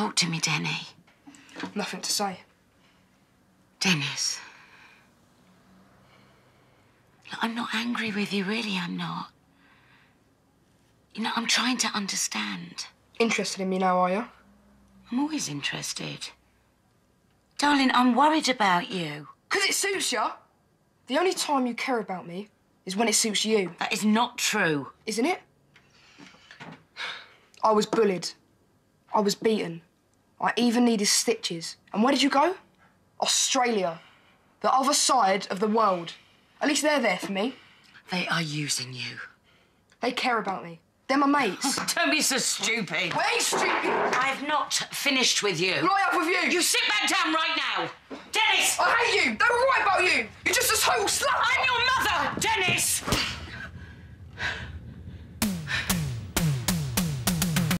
Talk to me, Denny. Nothing to say. Dennis. Look, I'm not angry with you, really, I'm not. You know, I'm trying to understand. Interested in me now, are you? I'm always interested. Darling, I'm worried about you. Because it suits you. The only time you care about me is when it suits you, That is not true. isn't it? I was bullied. I was beaten. I even needed stitches. And where did you go? Australia. The other side of the world. At least they're there for me. They are using you. They care about me. They're my mates. Don't be so stupid. Well, ain't stupid. I've not finished with you. I have with you? You sit back down right now. Dennis! I hate you. They were right about you. You're just a total slut.